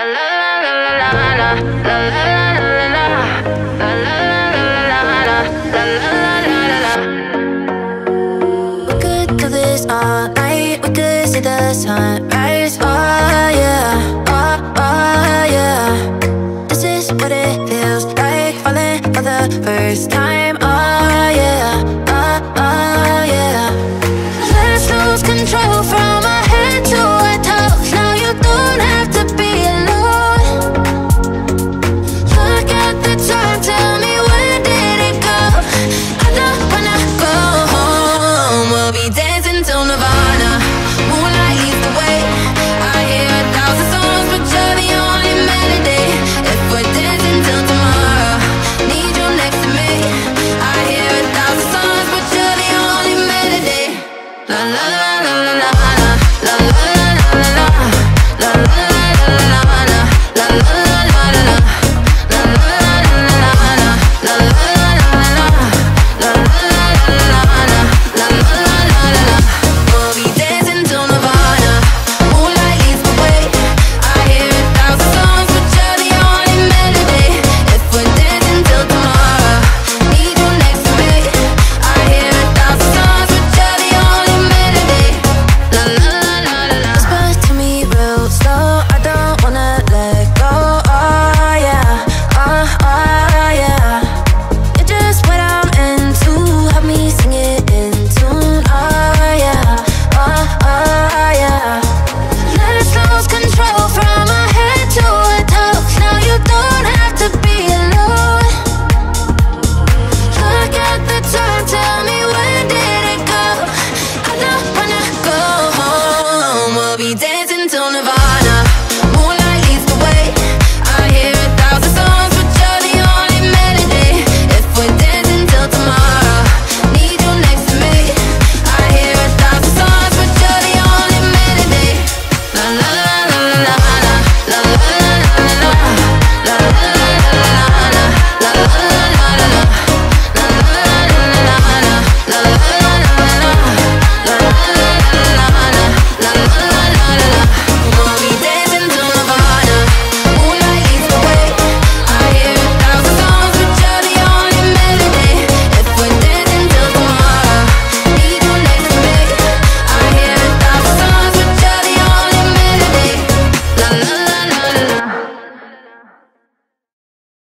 La la la la la la la all night. We could see the sunrise, oh yeah. don't